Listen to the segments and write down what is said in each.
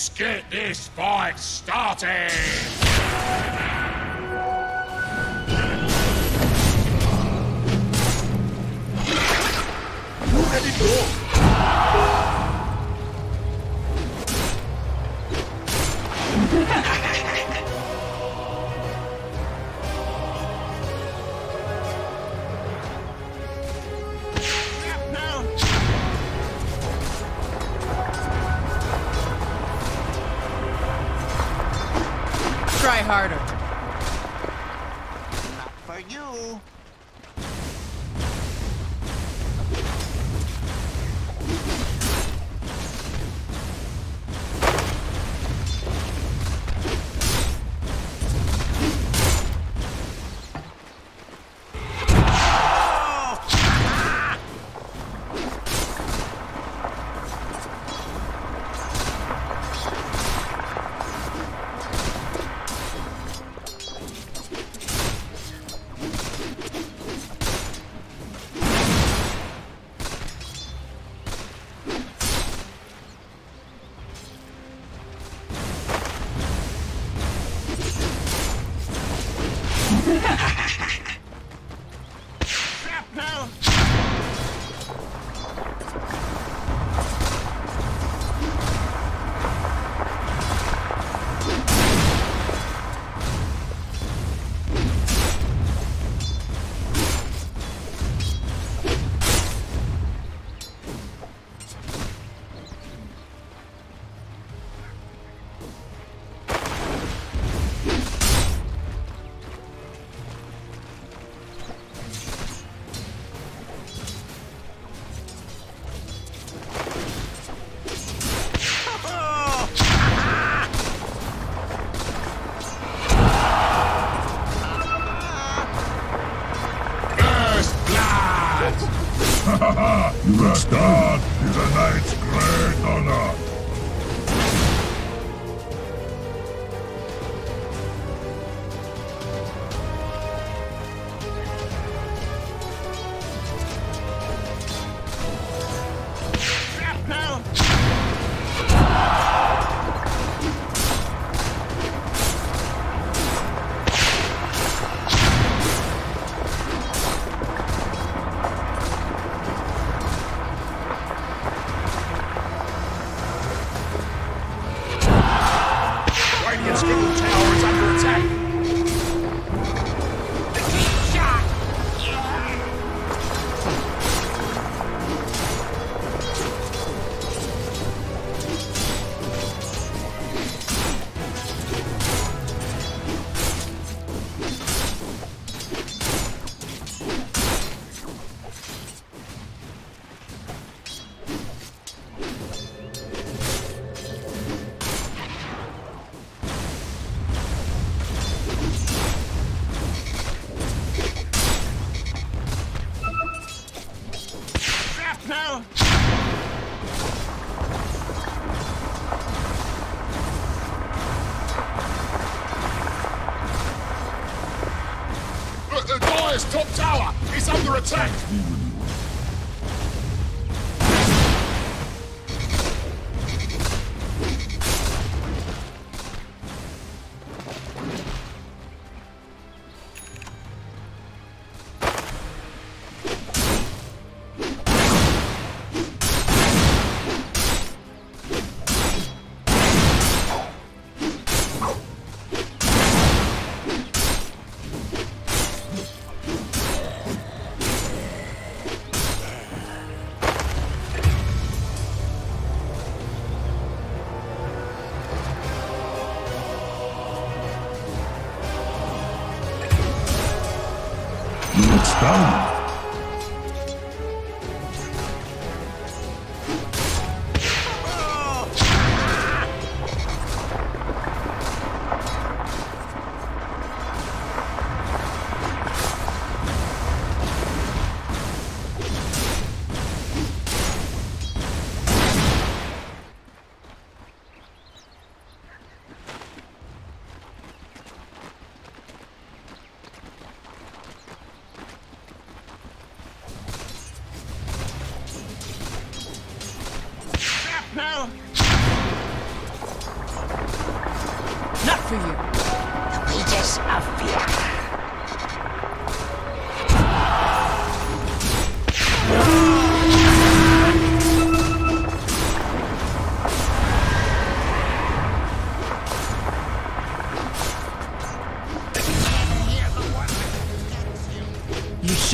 Let's get this fight started! Who it? Harder.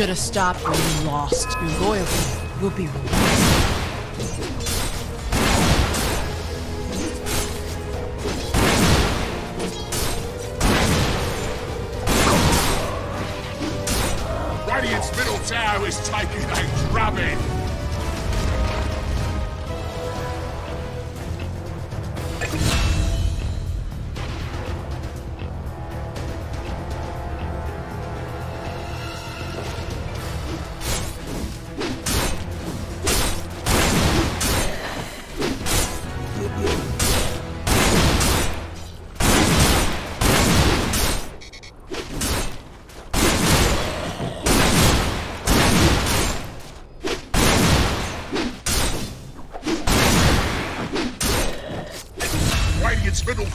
Should have stopped when you lost. Your loyalty will be rewarded.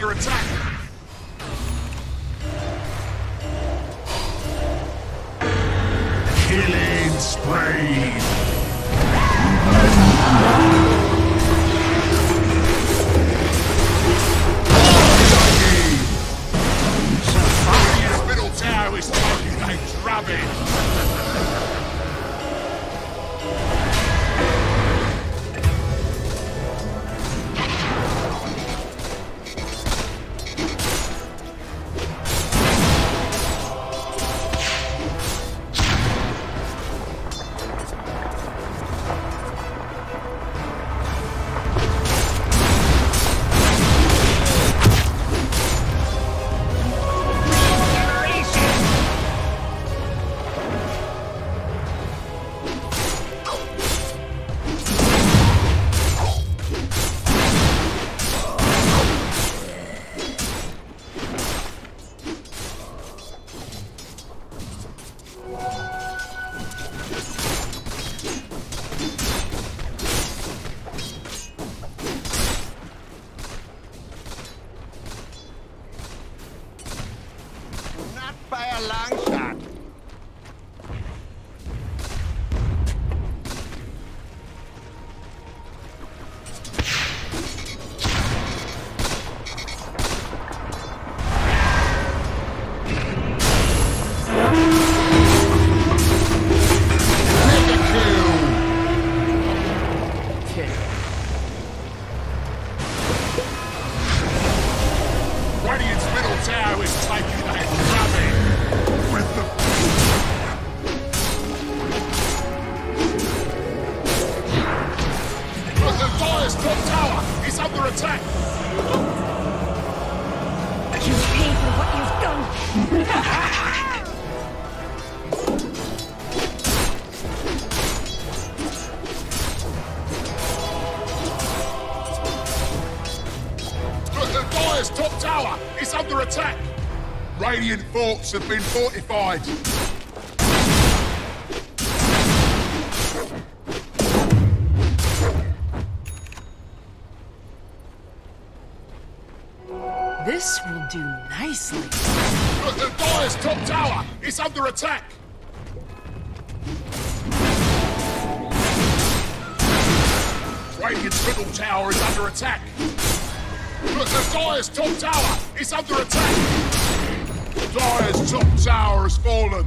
Under attack. ships have been fortified. This will do nicely. Look, the Dire's top tower! It's under attack! Radiant's middle tower is under attack! Look, the Dire's top tower! It's under attack! Dire's top tower has fallen.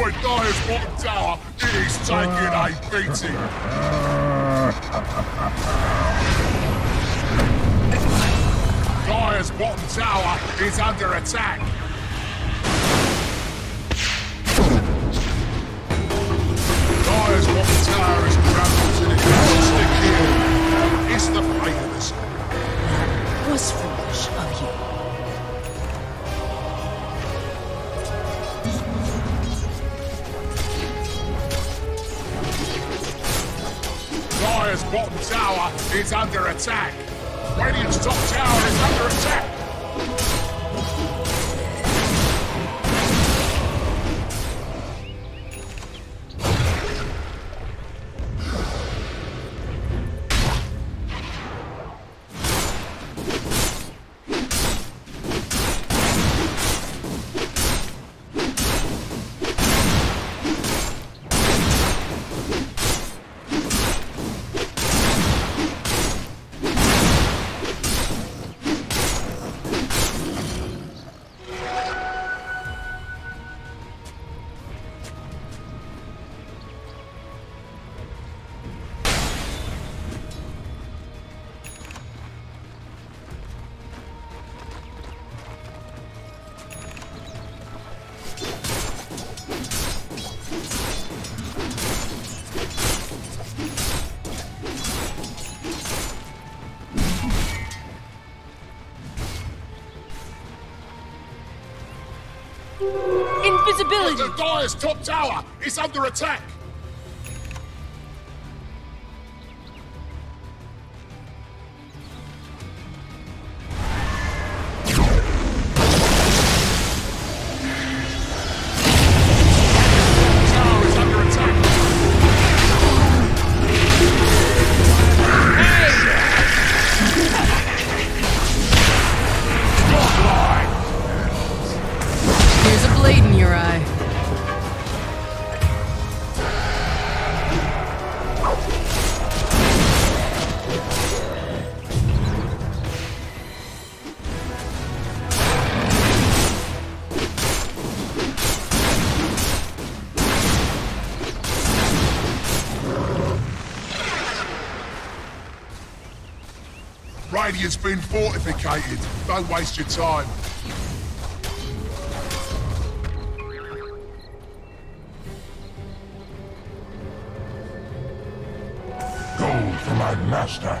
Boy, Dire's bottom tower is taking a beating. Dire's bottom tower is under attack. Dire's bottom tower is crumbled to the. Stick here. It's the fate of us. Was foolish of you. Bottom tower is under attack. Radiant's top tower is under attack. Invisibility! The Dire's top tower is under attack. stadium's been fortificated. Don't waste your time. Gold for my master.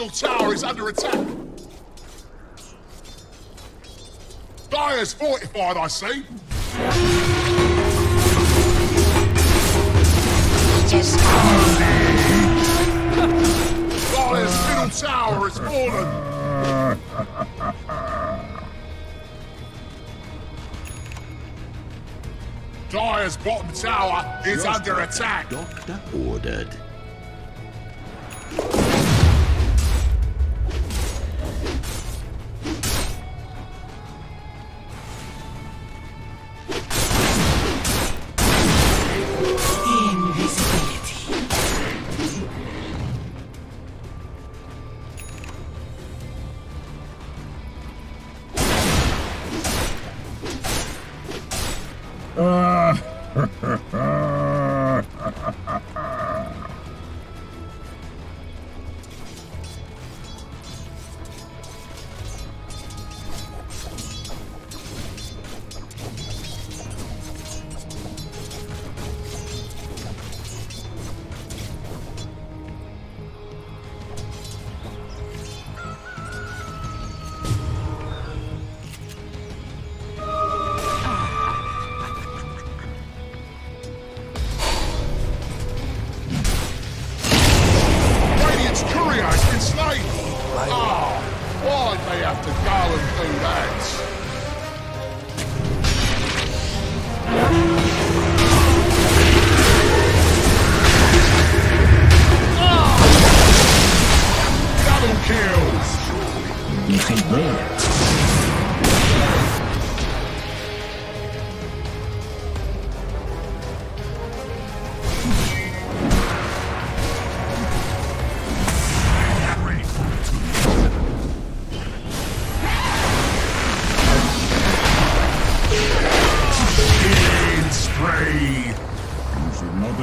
Middle tower is under attack. Dire's fortified, I see. Dire's middle tower has fallen. Dire's bottom tower is under attack. Doctor ordered.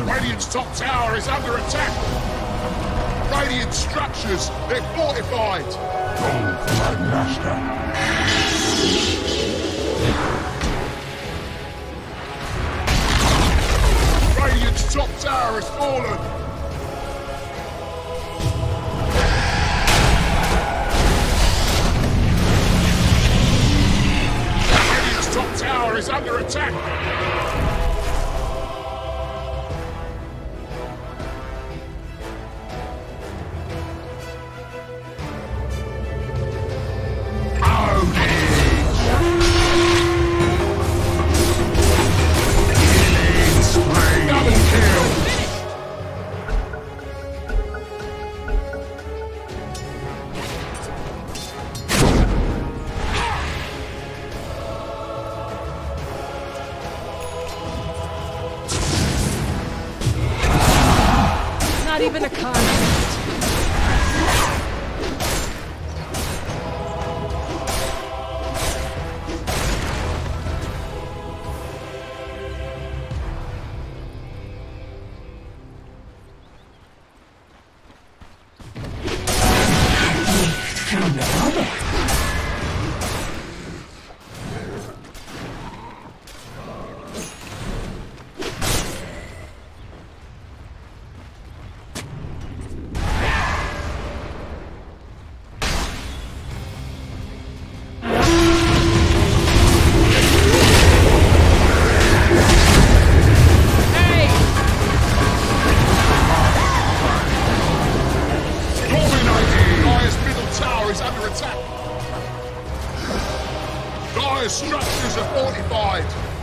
Radiant's top tower is under attack! Radiant structures, they're fortified! Go for my master! Radiant's top tower has fallen! tower is under attack! even a car. Our structures are fortified.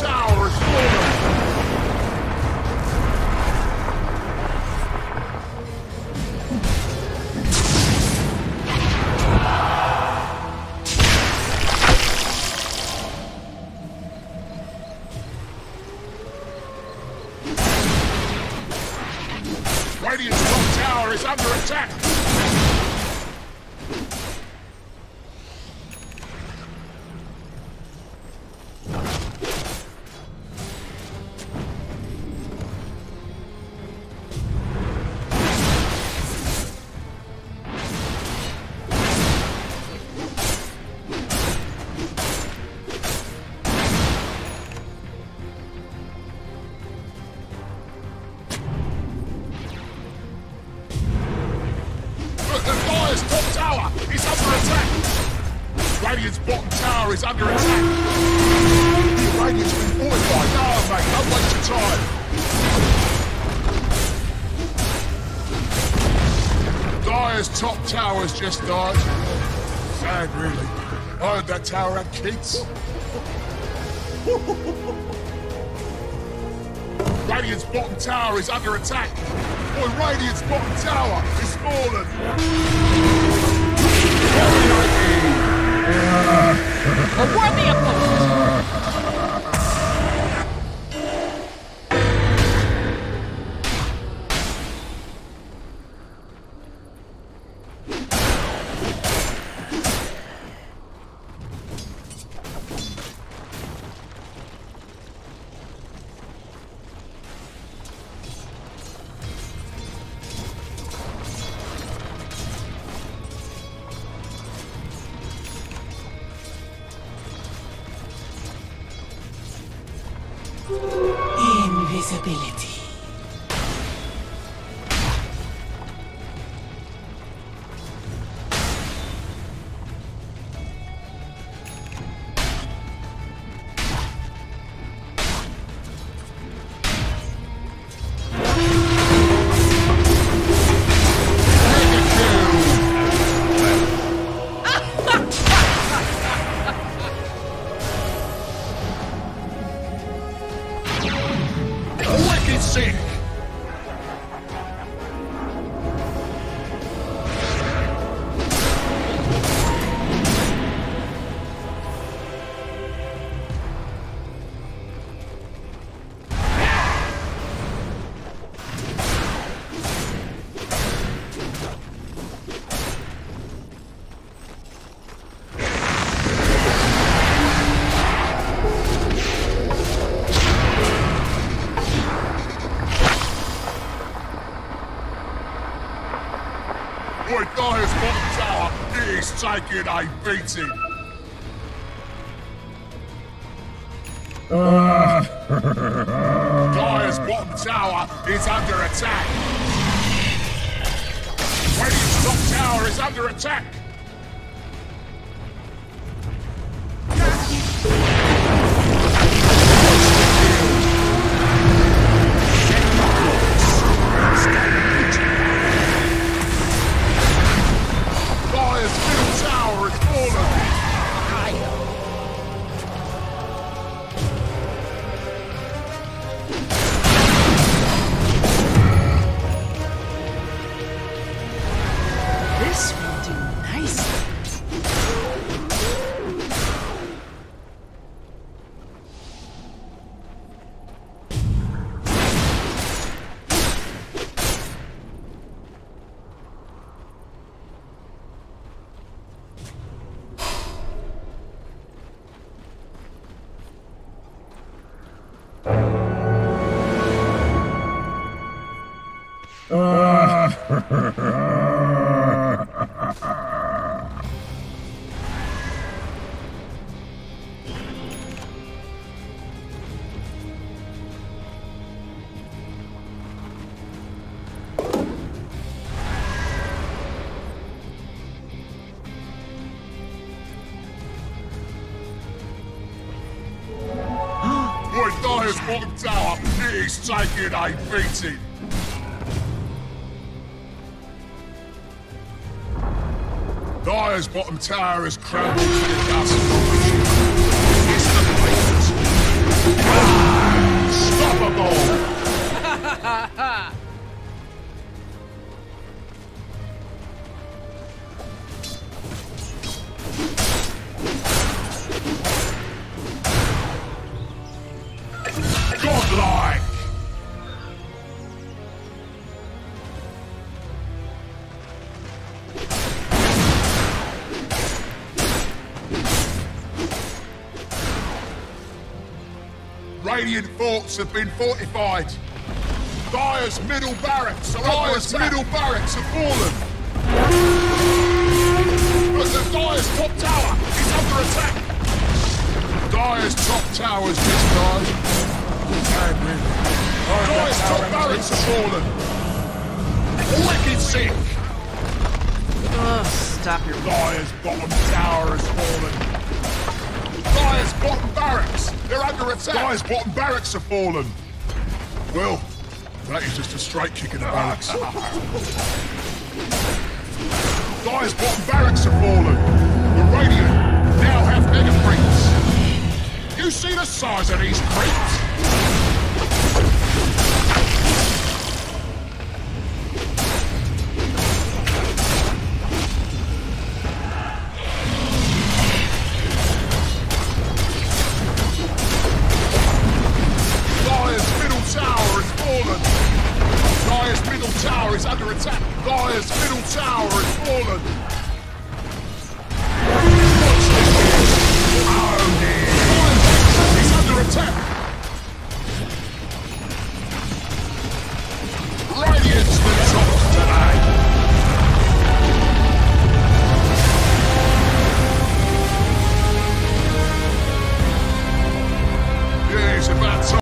Ciao! Just died. Sad, really. Oh, that tower at kids. Radiant's bottom tower is under attack. Boy, Radiant's bottom tower is fallen. A worthy opponent! Invisibility. Is taking a beating. Uh. Dire's bottom tower is under attack. Radiant's top tower is under attack. Is taking a beating. Dire's bottom tower is crumbled to the dust. Radiant forts have been fortified. Dire's middle barracks are Dire's middle barracks have fallen. But the Dire's top tower is under attack. Dire's top tower's just died. Sad, really. Dire's top barracks have fallen. Wicked sick. Ugh. stop your... Dire's bottom tower has fallen. Dire's bottom barracks! They're under attack! Dire's bottom barracks have fallen! Well, that is just a straight kick in the barracks. Dyer's bottom barracks have fallen! The Radiant now have mega creeps! You see the size of these creeps?